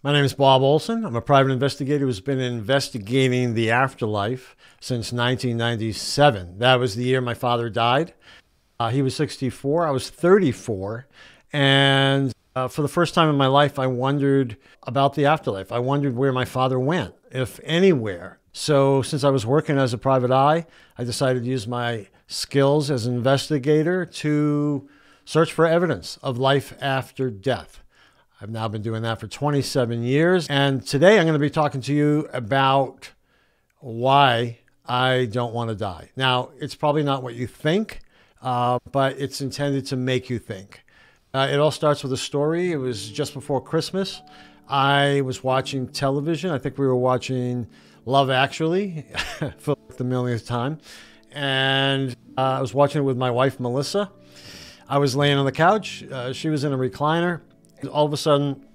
My name is Bob Olson. I'm a private investigator who's been investigating the afterlife since 1997. That was the year my father died. Uh, he was 64, I was 34. And uh, for the first time in my life, I wondered about the afterlife. I wondered where my father went, if anywhere. So, since I was working as a private eye, I decided to use my skills as an investigator to search for evidence of life after death. I've now been doing that for 27 years. And today I'm going to be talking to you about why I don't want to die. Now, it's probably not what you think, uh, but it's intended to make you think. Uh, it all starts with a story. It was just before Christmas. I was watching television. I think we were watching Love Actually for the millionth time. And uh, I was watching it with my wife, Melissa. I was laying on the couch. Uh, she was in a recliner all of a sudden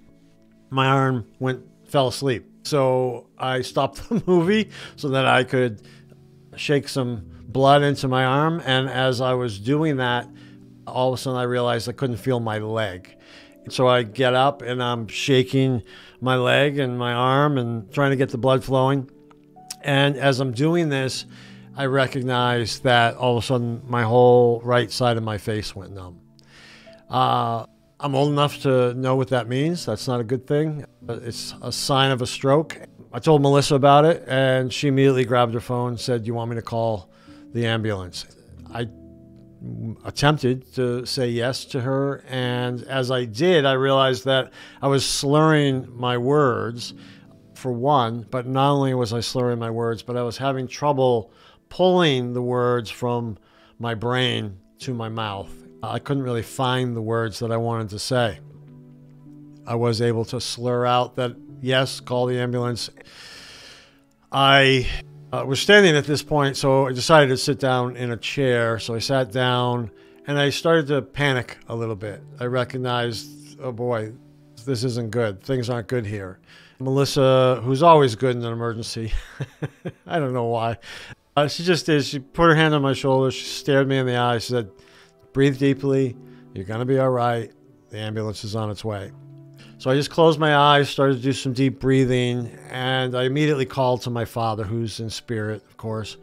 my arm went fell asleep. So I stopped the movie so that I could shake some blood into my arm. And as I was doing that, all of a sudden I realized I couldn't feel my leg. So I get up and I'm shaking my leg and my arm and trying to get the blood flowing. And as I'm doing this, I recognize that all of a sudden my whole right side of my face went numb. Uh, I'm old enough to know what that means. That's not a good thing. It's a sign of a stroke. I told Melissa about it, and she immediately grabbed her phone and said, you want me to call the ambulance? I attempted to say yes to her, and as I did, I realized that I was slurring my words for one, but not only was I slurring my words, but I was having trouble pulling the words from my brain to my mouth. I couldn't really find the words that I wanted to say. I was able to slur out that, yes, call the ambulance. I uh, was standing at this point, so I decided to sit down in a chair. So I sat down and I started to panic a little bit. I recognized, oh boy, this isn't good. Things aren't good here. Melissa, who's always good in an emergency, I don't know why. Uh, she just did. She put her hand on my shoulder. She stared me in the eye. She said, breathe deeply. You're going to be all right. The ambulance is on its way. So I just closed my eyes, started to do some deep breathing, and I immediately called to my father, who's in spirit, of course.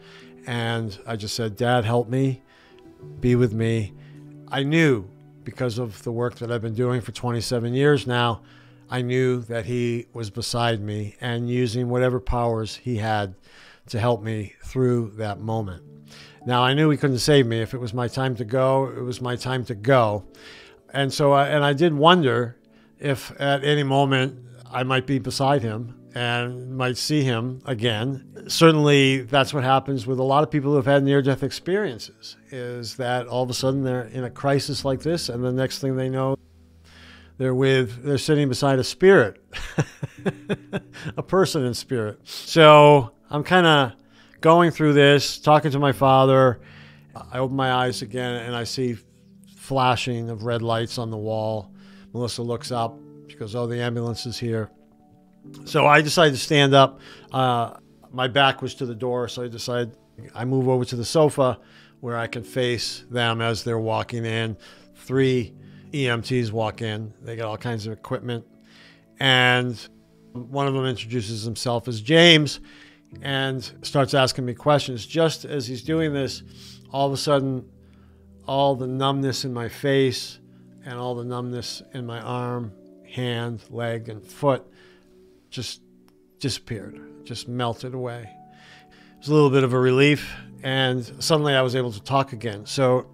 And I just said, Dad, help me, be with me. I knew because of the work that I've been doing for 27 years now, I knew that he was beside me and using whatever powers he had to help me through that moment. Now I knew he couldn't save me. If it was my time to go, it was my time to go. And so, I, and I did wonder if at any moment I might be beside him and might see him again. Certainly, that's what happens with a lot of people who have had near-death experiences. Is that all of a sudden they're in a crisis like this, and the next thing they know, they're with they're sitting beside a spirit, a person in spirit. So I'm kind of going through this, talking to my father, I open my eyes again and I see flashing of red lights on the wall. Melissa looks up. She goes, Oh, the ambulance is here. So I decided to stand up. Uh, my back was to the door, so I decided I move over to the sofa where I can face them as they're walking in. Three EMTs walk in. They got all kinds of equipment. And one of them introduces himself as James and starts asking me questions. Just as he's doing this, all of a sudden, all the numbness in my face and all the numbness in my arm, hand, leg, and foot just disappeared, just melted away. It was a little bit of a relief, and suddenly I was able to talk again. So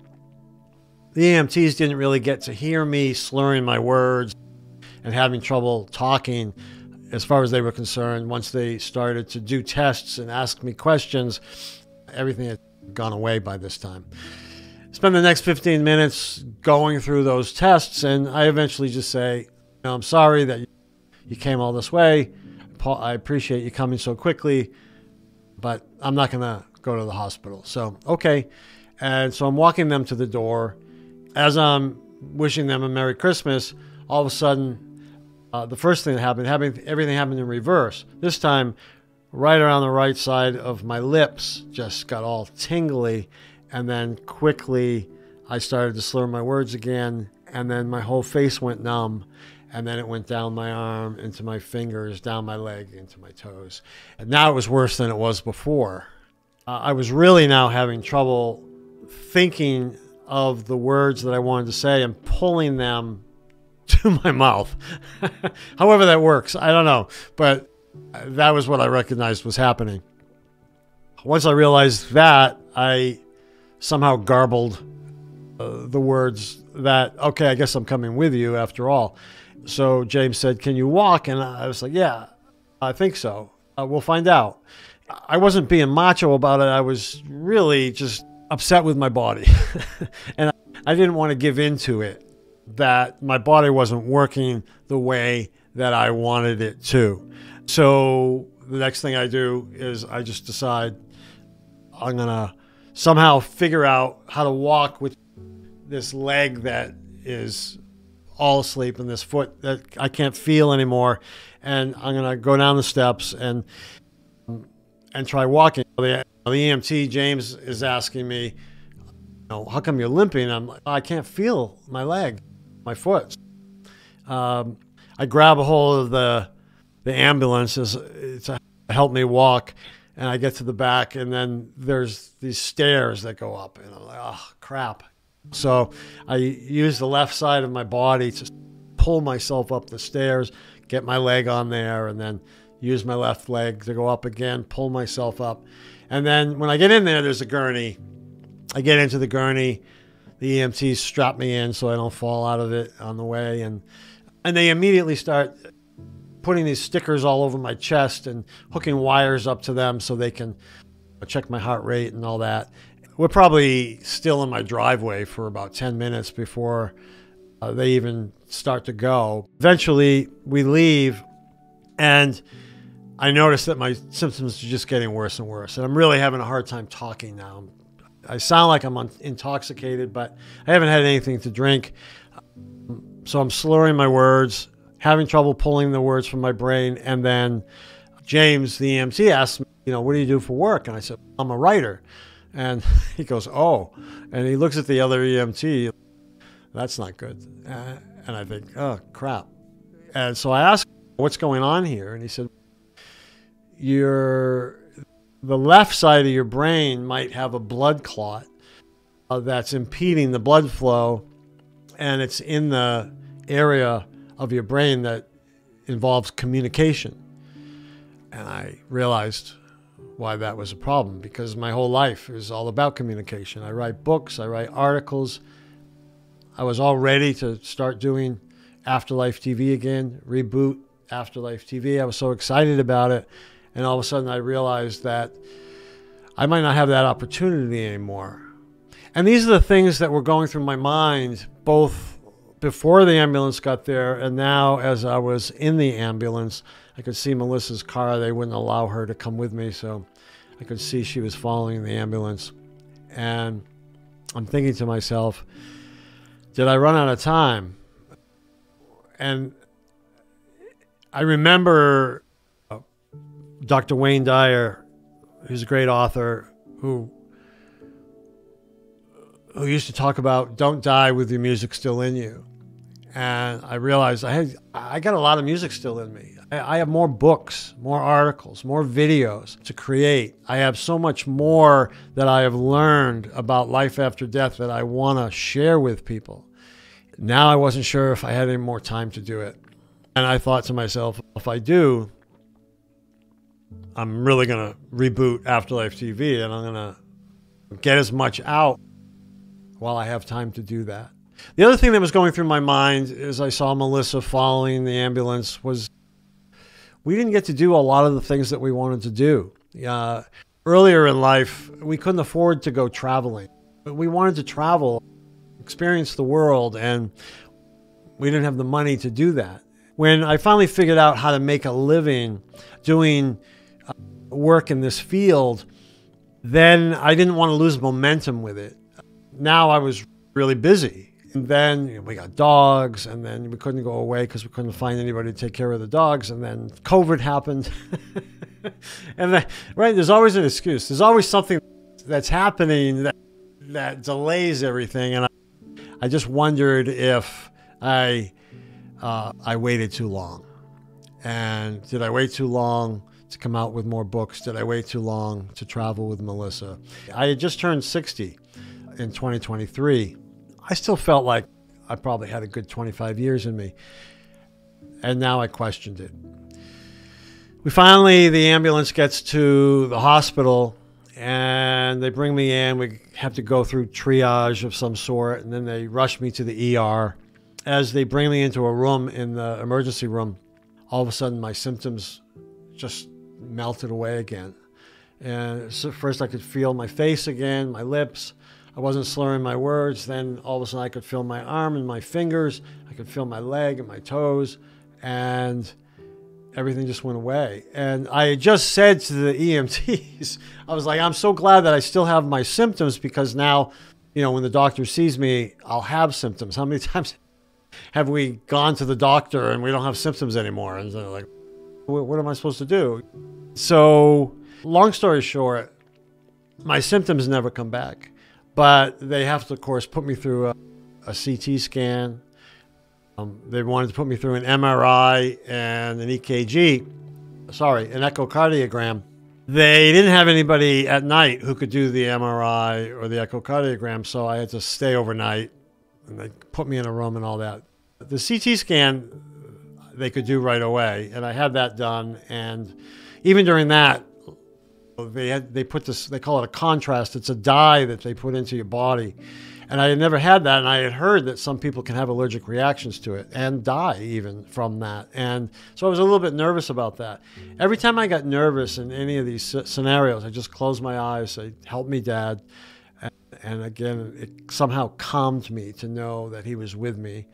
the EMTs didn't really get to hear me slurring my words and having trouble talking as far as they were concerned, once they started to do tests and ask me questions, everything had gone away by this time. Spend the next 15 minutes going through those tests, and I eventually just say, I'm sorry that you came all this way. I appreciate you coming so quickly, but I'm not going to go to the hospital. So, okay. And so I'm walking them to the door. As I'm wishing them a Merry Christmas, all of a sudden, uh, the first thing that happened, having everything happened in reverse. This time, right around the right side of my lips just got all tingly, and then quickly I started to slur my words again, and then my whole face went numb, and then it went down my arm, into my fingers, down my leg, into my toes. And now it was worse than it was before. Uh, I was really now having trouble thinking of the words that I wanted to say and pulling them to my mouth. However, that works. I don't know. But that was what I recognized was happening. Once I realized that, I somehow garbled uh, the words that, okay, I guess I'm coming with you after all. So James said, Can you walk? And I was like, Yeah, I think so. Uh, we'll find out. I wasn't being macho about it. I was really just upset with my body. and I didn't want to give in to it that my body wasn't working the way that I wanted it to. So the next thing I do is I just decide I'm going to somehow figure out how to walk with this leg that is all asleep and this foot that I can't feel anymore. And I'm going to go down the steps and and try walking. The, the EMT, James, is asking me, you know, how come you're limping? I'm like, I can't feel my leg, my foot. Um, I grab a hold of the the ambulance to help me walk, and I get to the back, and then there's these stairs that go up, and I'm like, oh crap. So I use the left side of my body to pull myself up the stairs, get my leg on there, and then use my left leg to go up again, pull myself up. And then when I get in there, there's a gurney. I get into the gurney. The EMTs strap me in so I don't fall out of it on the way. And, and they immediately start putting these stickers all over my chest and hooking wires up to them so they can check my heart rate and all that. We're probably still in my driveway for about 10 minutes before uh, they even start to go. Eventually, we leave, and I notice that my symptoms are just getting worse and worse. And I'm really having a hard time talking now. I sound like I'm intoxicated, but I haven't had anything to drink. So I'm slurring my words, having trouble pulling the words from my brain. And then James, the EMT, asked me, you know, what do you do for work? And I said, I'm a writer. And he goes, oh. And he looks at the other EMT. That's not good. Uh, and I think, oh, crap. And so I asked, what's going on here? And he said, your the left side of your brain might have a blood clot uh, that's impeding the blood flow, and it's in the area of your brain that involves communication. And I realized why that was a problem because my whole life is all about communication. I write books, I write articles. I was all ready to start doing Afterlife TV again, reboot Afterlife TV. I was so excited about it. And all of a sudden, I realized that I might not have that opportunity anymore. And these are the things that were going through my mind, both before the ambulance got there and now as I was in the ambulance. I could see Melissa's car. They wouldn't allow her to come with me, so I could see she was following the ambulance. And I'm thinking to myself, did I run out of time? And I remember Dr. Wayne Dyer, who's a great author, who who used to talk about don't die with your music still in you. And I realized I had I got a lot of music still in me. I, I have more books, more articles, more videos to create. I have so much more that I have learned about life after death that I want to share with people. Now I wasn't sure if I had any more time to do it. And I thought to myself, if I do, I'm really going to reboot Afterlife TV and I'm going to get as much out while I have time to do that. The other thing that was going through my mind as I saw Melissa following the ambulance was we didn't get to do a lot of the things that we wanted to do. Uh, earlier in life, we couldn't afford to go traveling. But we wanted to travel, experience the world, and we didn't have the money to do that. When I finally figured out how to make a living doing work in this field, then I didn't want to lose momentum with it. Now I was really busy. And then you know, we got dogs, and then we couldn't go away because we couldn't find anybody to take care of the dogs. And then COVID happened. and then, right, there's always an excuse. There's always something that's happening that, that delays everything. And I, I just wondered if I uh, I waited too long. And did I wait too long to come out with more books? Did I wait too long to travel with Melissa? I had just turned 60 in 2023. I still felt like I probably had a good 25 years in me. And now I questioned it. We finally, the ambulance gets to the hospital and they bring me in. We have to go through triage of some sort, and then they rush me to the ER. As they bring me into a room in the emergency room, all of a sudden my symptoms just melted away again. And so first I could feel my face again, my lips. I wasn't slurring my words. Then all of a sudden I could feel my arm and my fingers. I could feel my leg and my toes. And everything just went away. And I just said to the EMTs, I was like, I'm so glad that I still have my symptoms because now, you know, when the doctor sees me, I'll have symptoms. How many times have we gone to the doctor and we don't have symptoms anymore? And they're like, what am I supposed to do? So, long story short, my symptoms never come back, but they have to, of course, put me through a, a CT scan um, they wanted to put me through an MRI and an EKG, sorry, an echocardiogram. They didn't have anybody at night who could do the MRI or the echocardiogram, so I had to stay overnight and they put me in a room and all that. The CT scan they could do right away, and I had that done. And even during that, they had they put this they call it a contrast. It's a dye that they put into your body and I had never had that, and I had heard that some people can have allergic reactions to it and die even from that. And so I was a little bit nervous about that. Every time I got nervous in any of these scenarios, I just closed my eyes, say, "Help me, Dad," and again, it somehow calmed me to know that He was with me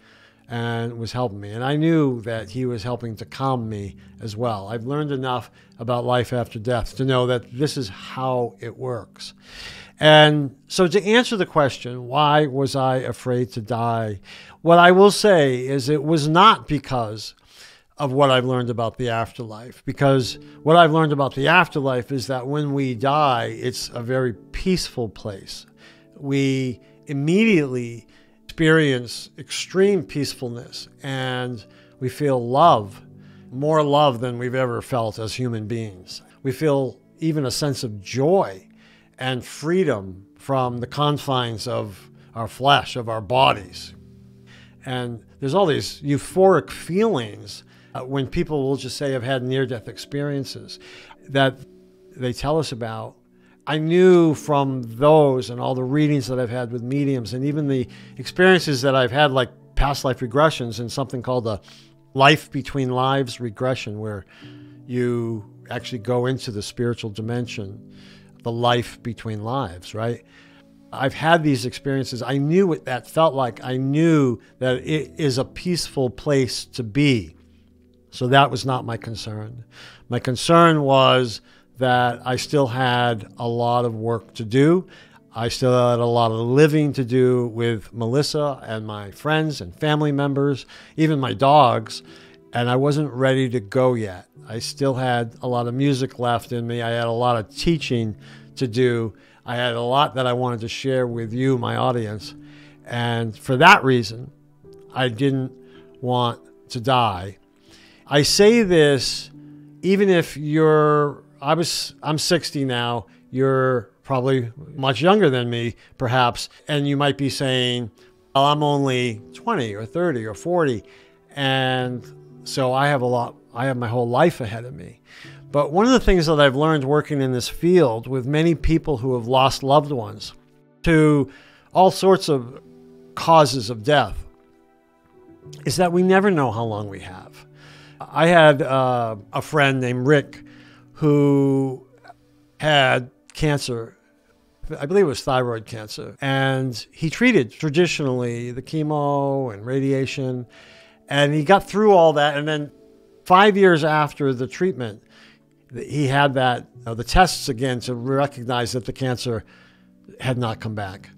and was helping me. And I knew that He was helping to calm me as well. I've learned enough about life after death to know that this is how it works. And so, to answer the question, why was I afraid to die? What I will say is it was not because of what I've learned about the afterlife, because what I've learned about the afterlife is that when we die, it's a very peaceful place. We immediately experience extreme peacefulness and we feel love, more love than we've ever felt as human beings. We feel even a sense of joy and freedom from the confines of our flesh, of our bodies. And there's all these euphoric feelings uh, when people will just say, I've had near death experiences that they tell us about. I knew from those and all the readings that I've had with mediums and even the experiences that I've had, like past life regressions and something called a life between lives regression, where you actually go into the spiritual dimension the life between lives, right? I've had these experiences. I knew what that felt like. I knew that it is a peaceful place to be. So that was not my concern. My concern was that I still had a lot of work to do. I still had a lot of living to do with Melissa and my friends and family members, even my dogs, and I wasn't ready to go yet. I still had a lot of music left in me. I had a lot of teaching to do. I had a lot that I wanted to share with you, my audience. And for that reason, I didn't want to die. I say this even if you're I was I'm 60 now, you're probably much younger than me perhaps, and you might be saying, well, I'm only 20 or 30 or 40 and so I have a lot I have my whole life ahead of me. But one of the things that I've learned working in this field with many people who have lost loved ones to all sorts of causes of death is that we never know how long we have. I had uh, a friend named Rick who had cancer. I believe it was thyroid cancer. And he treated traditionally the chemo and radiation. And he got through all that. And then five years after the treatment, he had that the tests again to recognize that the cancer had not come back,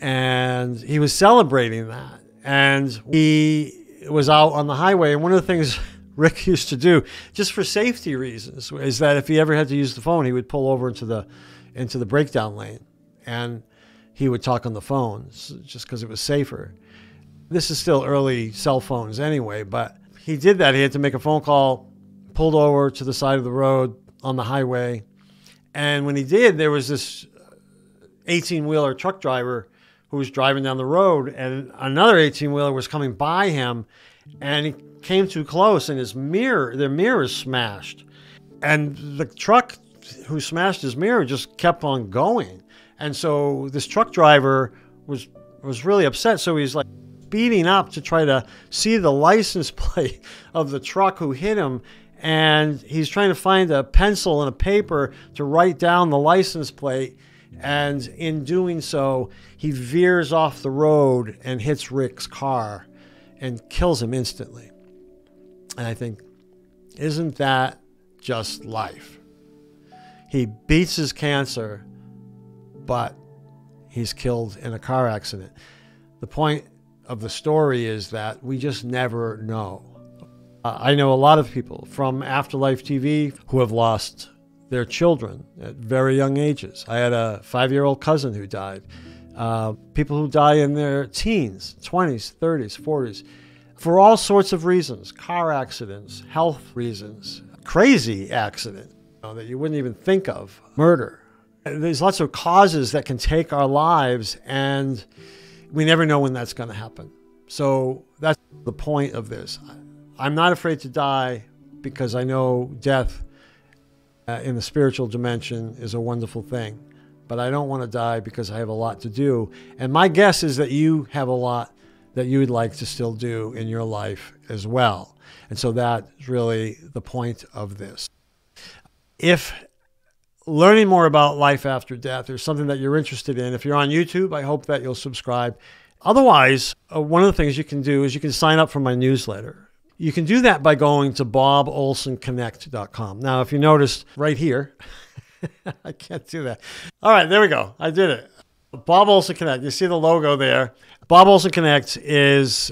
and he was celebrating that. And he was out on the highway, and one of the things Rick used to do, just for safety reasons, is that if he ever had to use the phone, he would pull over into the into the breakdown lane, and he would talk on the phone just because it was safer. This is still early cell phones anyway, but he did that. He had to make a phone call, pulled over to the side of the road on the highway. And when he did, there was this uh, 18 wheeler truck driver who was driving down the road, and another 18 wheeler was coming by him, and he came too close, and his mirror, their mirror is smashed. And the truck who smashed his mirror just kept on going. And so this truck driver was was really upset. So he's like speeding up to try to see the license plate of the truck who hit him. And he's trying to find a pencil and a paper to write down the license plate. And in doing so, he veers off the road and hits Rick's car and kills him instantly. And I think, isn't that just life? He beats his cancer, but he's killed in a car accident. The point of the story is that we just never know. Uh, I know a lot of people from Afterlife TV who have lost their children at very young ages. I had a five year old cousin who died. Uh, people who die in their teens, 20s, 30s, 40s, for all sorts of reasons car accidents, health reasons, crazy accident you know, that you wouldn't even think of, murder. There's lots of causes that can take our lives, and we never know when that's going to happen. So that's the point of this. I'm not afraid to die because I know death uh, in the spiritual dimension is a wonderful thing. But I don't want to die because I have a lot to do. And my guess is that you have a lot that you would like to still do in your life as well. And so that's really the point of this. If learning more about life after death is something that you're interested in, if you're on YouTube, I hope that you'll subscribe. Otherwise, uh, one of the things you can do is you can sign up for my newsletter. You can do that by going to bobolsonconnect.com. Now, if you noticed right here, I can't do that. All right, there we go. I did it. Bob Olson Connect. You see the logo there. Bob Olson Connect is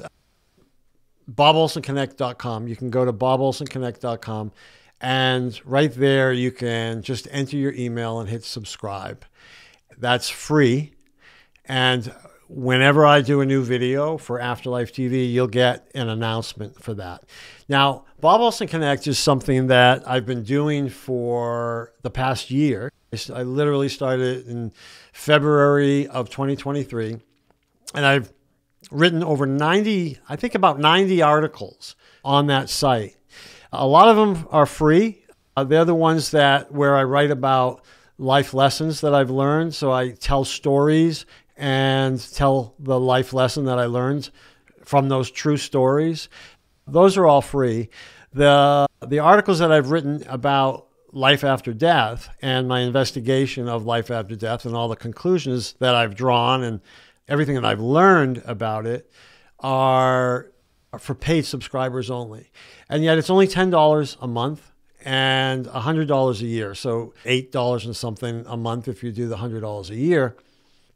bobolsonconnect.com. You can go to bobolsonconnect.com and right there you can just enter your email and hit subscribe. That's free. And whenever I do a new video for Afterlife TV, you'll get an announcement for that. Now, Bob Olson Connect is something that I've been doing for the past year. I literally started in February of 2023, and I've written over 90, I think about 90 articles on that site. A lot of them are free. Uh, they're the ones that where I write about life lessons that I've learned. So I tell stories and tell the life lesson that I learned from those true stories. Those are all free. The the articles that I've written about life after death and my investigation of life after death and all the conclusions that I've drawn and everything that I've learned about it are for paid subscribers only. And yet it's only $10 a month and $100 a year. So $8 and something a month if you do the $100 a year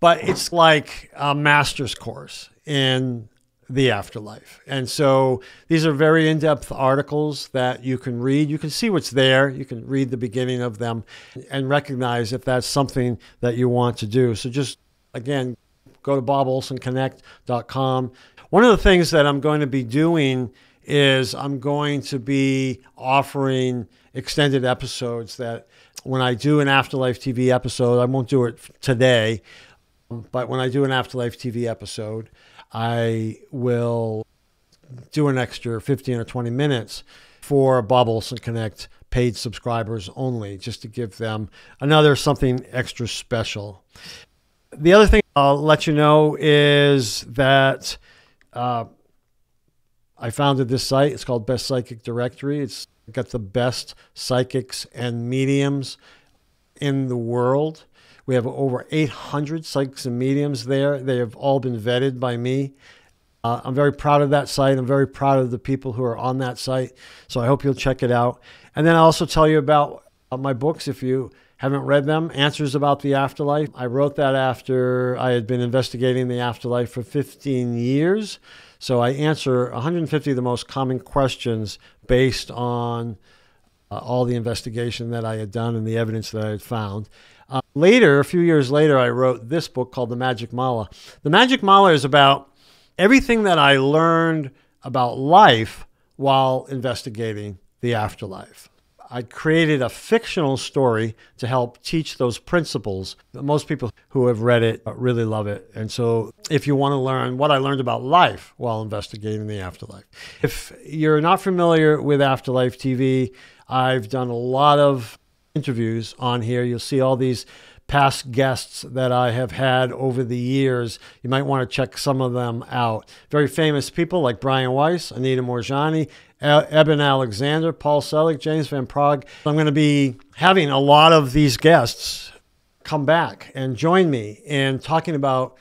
but it's like a master's course in the afterlife. And so these are very in depth articles that you can read. You can see what's there. You can read the beginning of them and recognize if that's something that you want to do. So just again, go to bobolsonconnect.com. One of the things that I'm going to be doing is I'm going to be offering extended episodes that when I do an Afterlife TV episode, I won't do it today but when I do an Afterlife TV episode, I will do an extra 15 or 20 minutes for Bob Olson Connect paid subscribers only, just to give them another something extra special. The other thing I'll let you know is that uh, I founded this site. It's called Best Psychic Directory. It's got the best psychics and mediums in the world. We have over 800 psychics and mediums there. They have all been vetted by me. Uh, I'm very proud of that site. I'm very proud of the people who are on that site. So I hope you'll check it out. And then I'll also tell you about uh, my books if you haven't read them Answers About the Afterlife. I wrote that after I had been investigating the afterlife for 15 years. So I answer 150 of the most common questions based on uh, all the investigation that I had done and the evidence that I had found. Uh, later, a few years later, I wrote this book called The Magic Mala. The Magic Mala is about everything that I learned about life while investigating the afterlife. I created a fictional story to help teach those principles. Most people who have read it really love it. And so, if you want to learn what I learned about life while investigating the afterlife, if you're not familiar with Afterlife TV, I've done a lot of interviews on here. You'll see all these past guests that I have had over the years. You might want to check some of them out. Very famous people like Brian Weiss, Anita Moorjani, Eben Alexander, Paul Selig, James Van Praagh. I'm going to be having a lot of these guests come back and join me in talking about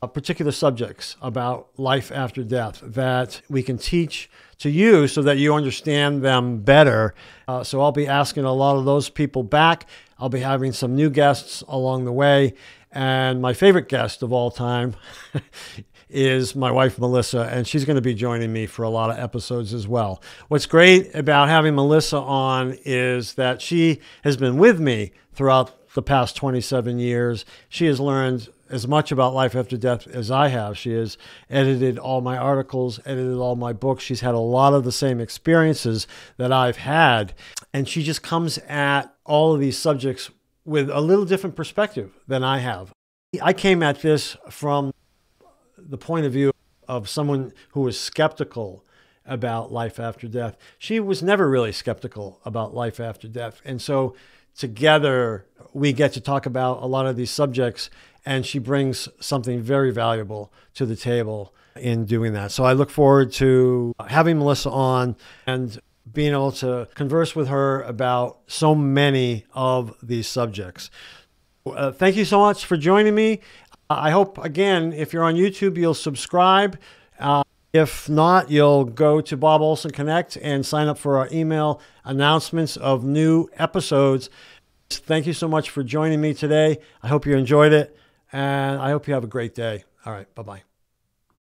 uh, particular subjects about life after death that we can teach to you so that you understand them better. Uh, so I'll be asking a lot of those people back. I'll be having some new guests along the way. And my favorite guest of all time is my wife, Melissa, and she's going to be joining me for a lot of episodes as well. What's great about having Melissa on is that she has been with me throughout the past 27 years. She has learned as much about life after death as I have. She has edited all my articles, edited all my books. She's had a lot of the same experiences that I've had. And she just comes at all of these subjects with a little different perspective than I have. I came at this from the point of view of someone who was skeptical about life after death. She was never really skeptical about life after death. And so together we get to talk about a lot of these subjects and she brings something very valuable to the table in doing that. So I look forward to having Melissa on and being able to converse with her about so many of these subjects. Uh, thank you so much for joining me. I hope, again, if you're on YouTube, you'll subscribe. Uh, if not, you'll go to Bob Olson Connect and sign up for our email announcements of new episodes. Thank you so much for joining me today. I hope you enjoyed it, and I hope you have a great day. All right, bye bye.